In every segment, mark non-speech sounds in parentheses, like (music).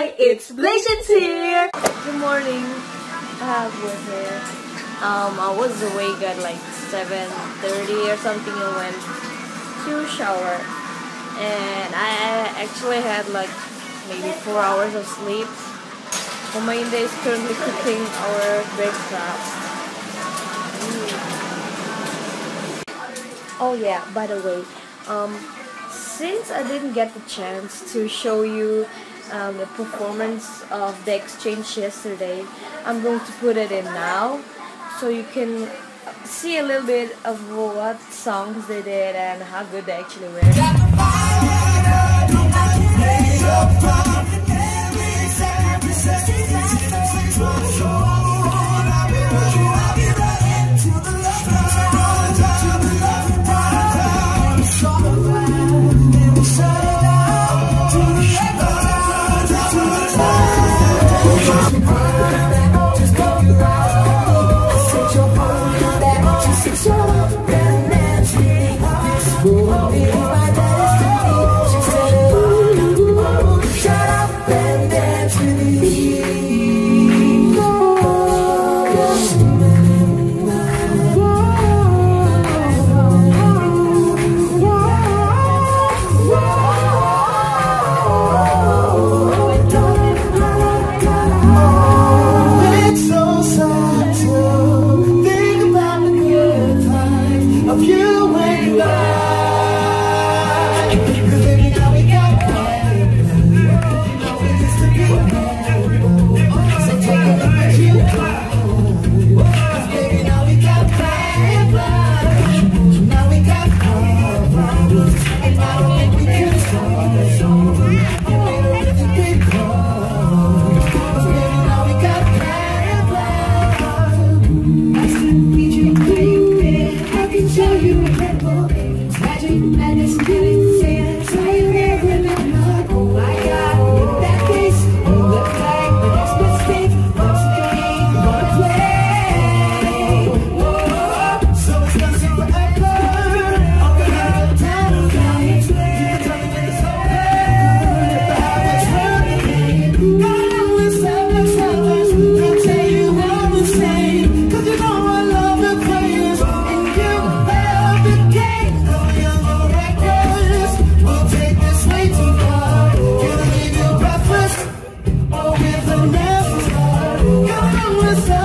Hi, it's Blasians here. Good morning. Uh, we're here. Um, I was awake at like 7:30 or something and went to shower, and I actually had like maybe four hours of sleep. Umayinda is currently cooking our breakfast. Mm. Oh yeah, by the way, um, since I didn't get the chance to show you um, the performance of the exchange yesterday, I'm going to put it in now so you can see a little bit of what songs they did and how good they actually were.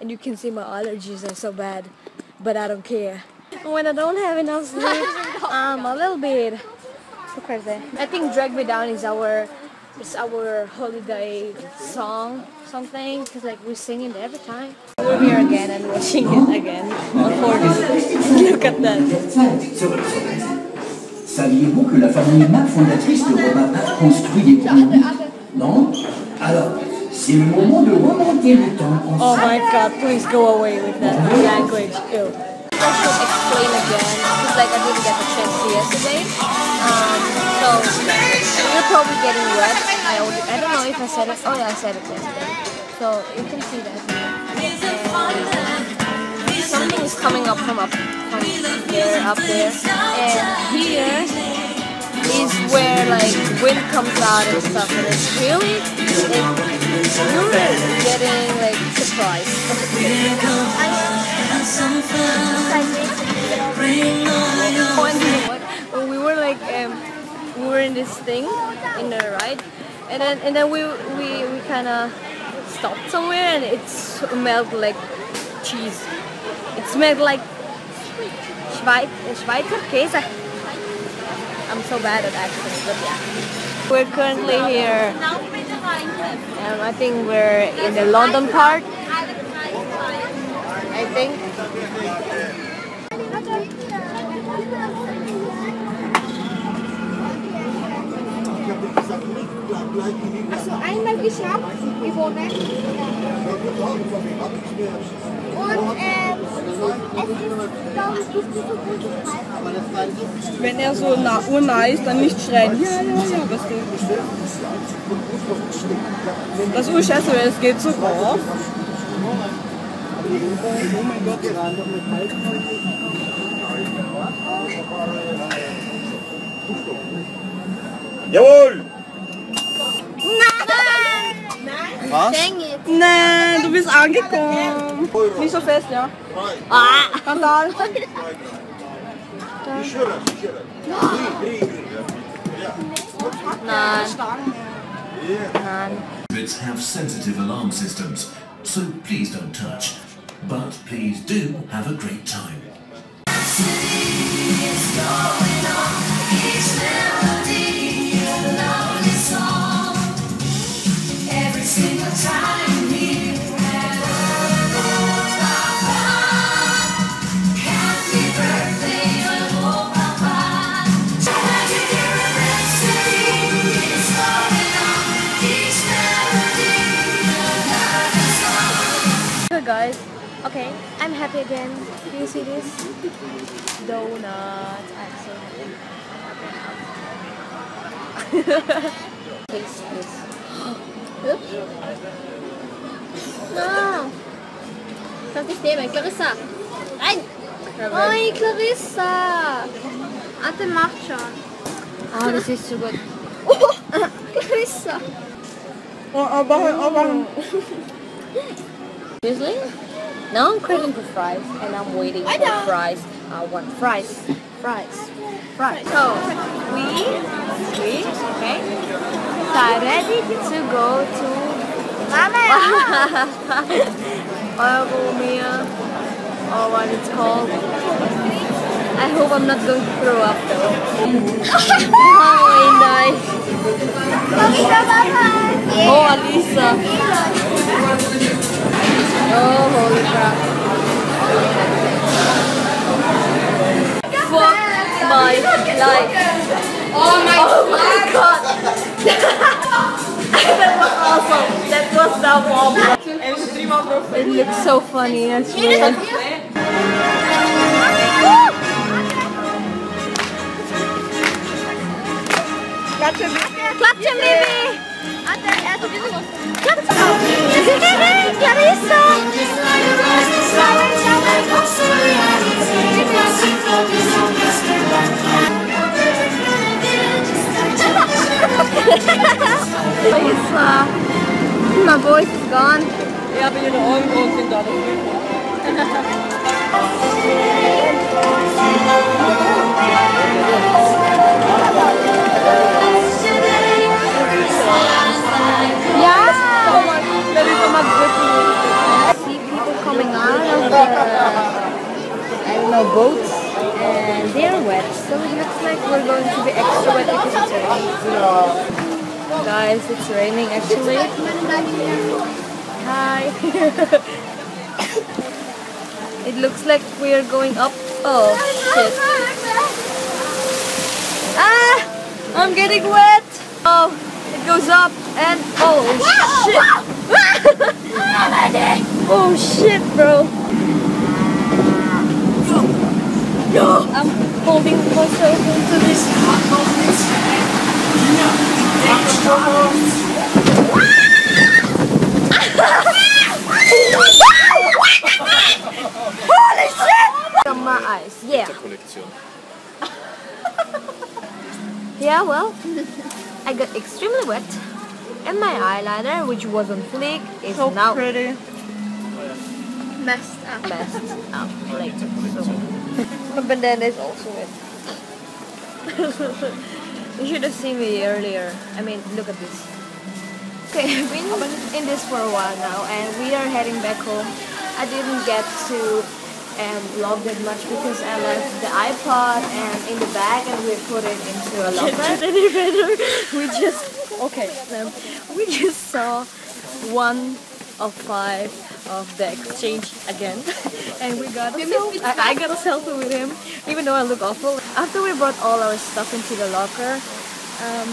And you can see my allergies are so bad, but I don't care. When I don't have enough sleep, I'm (laughs) um, a little bit. crazy. I think "Drag Me Down" is our is our holiday song, something, because like we sing it every time. We're here again and watching it again on 4D. (laughs) Look at that. Saviez-vous que la famille Mack, fondatrice de Romain a construit des Non Alors, c'est le moment de remonter le temps Oh my god, please go away with that language. Ew. I should explain again, because like I didn't get the chance to yesterday. Um, so you're probably getting wet. I already, I don't know if I said it. Oh yeah, I said it yesterday. So you can see that. And something is coming up from up from there up there, and here is where like wind comes out and stuff, and it's really like getting like surprised. And know? We were like, um, we were in this thing in the ride, and then and then we we, we kind of stopped somewhere, and it smelled like cheese. It smelled like Schweiz, Schweizer Käse. I'm so bad at accents, but yeah. We're currently here. Um, I think we're in the London part. I think. Also einmal geschafft, gewonnen. Und ähm, es ist, glaube ich, nicht so gut Preis. Wenn er so nah, urnah ist, dann nicht schreien. Ja, ja, ja, weißt du. Das ist scheiße, weil es geht so rauf. Oh mein Gott. Jawohl! Dang it. Nein, du bist angekommen. Nicht so fest, ja. Ah! Skandal. Nein. Nein. Bits have sensitive alarm systems, so please don't touch. But please do have a great time. So guys, okay, I'm happy again. Do you see this? Donuts. I'm so happy. (laughs) Taste this. Oops. No. Kannst nicht nehmen, Clarissa. Nein! Oi, Clarissa! Ante macht schon. Ah, das ist so gut. Oh, Clarissa. Oh, aber, aber. Seriously? Now I'm craving for fries and I'm waiting for know. fries. I want fries. Fries. Fries. So we we okay are ready to go to Mama. (laughs) Orgomia or what it's called. I hope I'm not going to throw up though. oh, nice. Clarissa, It looks so funny actually. Klatschen. Klatschen, Baby! Ante, er hat sowieso noch. Klatschen! Clarissa! Clarissa! My voice is gone. Ja, aber ihre. Yeah! Mag-grippy. see people coming out of the, I don't know, boats, and they're wet, so it looks like we're going to be extra wet because it's raining. Guys, it's raining actually. Hi. (laughs) it looks like we're going up. Oh, shit. Ah! I'm getting wet! Oh, it goes up and oh shit! (laughs) oh shit, bro! No! I'm holding myself into this. Holy shit! On my eyes, yeah. (laughs) Yeah, well, I got extremely wet, and my eyeliner, which was on fleek, is So now pretty. messed up. Messed (laughs) oh, up later. So my bandana is also wet. (laughs) you should have seen me earlier. I mean, look at this. Okay, I've been in this for a while now, and we are heading back home. I didn't get to um, vlog that much because I left the iPod and in the bag, and we put it into a locker. any better? (laughs) we just okay. We just saw one of five of the exchange again, (laughs) and we got a selfie. I, I got a selfie with him, even though I look awful. After we brought all our stuff into the locker, um,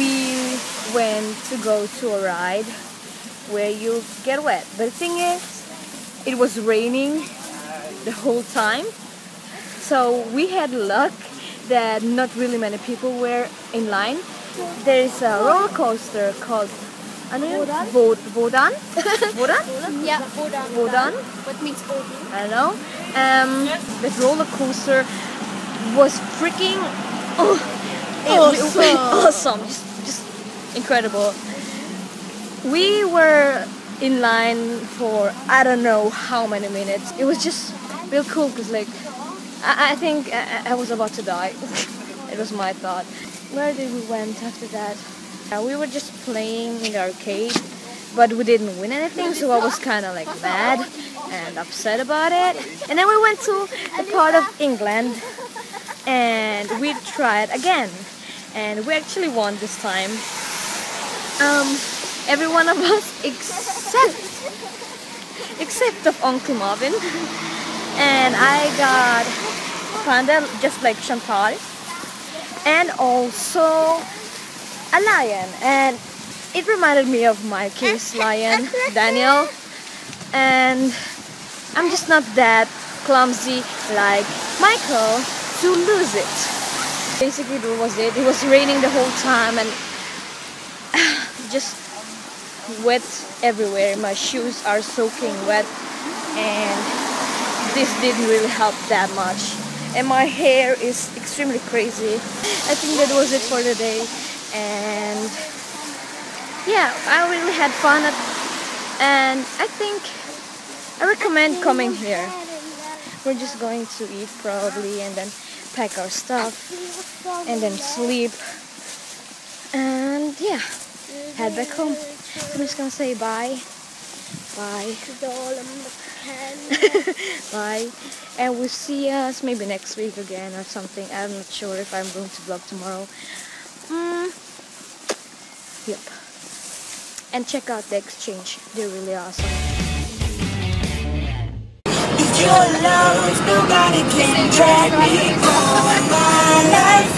we went to go to a ride where you get wet. But the thing is, it was raining the whole time. So we had luck that not really many people were in line. There is a roller coaster called ano yun? Vo- Wodan? Wodan? Yeah, Bodan. Bodan? What means Odin? I don't know. Um, the roller coaster was freaking (laughs) oh, it- Awesome. awesome, just, just incredible. We were in line for I don't know how many minutes. It was just real cool because like I, I think I, I was about to die. (laughs) it was my thought. Where did we went after that? Uh, we were just playing in the arcade, but we didn't win anything, so I was kind of like mad and upset about it. And then we went to the part of England, and we tried again, and we actually won this time. Um, every one of us except except of Uncle Marvin, (laughs) and I got panda just like Chantal, and also a lion, and it reminded me of my case lion, Daniel, and I'm just not that clumsy like Michael to lose it. Basically, that was it. It was raining the whole time, and (sighs) just wet everywhere. My shoes are soaking wet, and this didn't really help that much. And my hair is extremely crazy. I think that was it for the day, and yeah, I really had fun, at, and I think I recommend coming here. We're just going to eat probably, and then pack our stuff, and then sleep, and yeah, head back home. I'm just gonna say bye. Bye. (laughs) Bye. And we'll see us maybe next week again or something. I'm not sure if I'm going to vlog tomorrow. Mm. Yep. And check out the exchange. They're really awesome. If your love, nobody can drag me on my life.